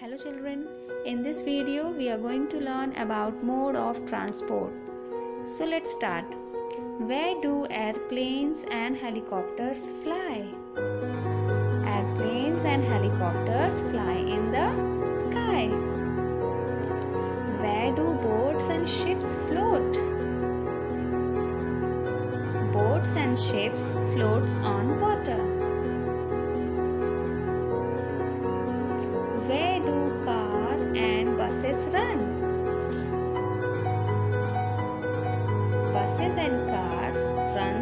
Hello children, in this video we are going to learn about mode of transport. So let's start. Where do airplanes and helicopters fly? Airplanes and helicopters fly in the sky. Where do boats and ships float? Boats and ships floats on Where do car and buses run? Buses and cars run